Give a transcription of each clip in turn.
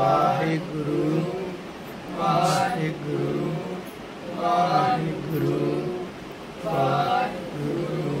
Waheguru Waheguru Waheguru Waheguru Waheguru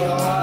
God.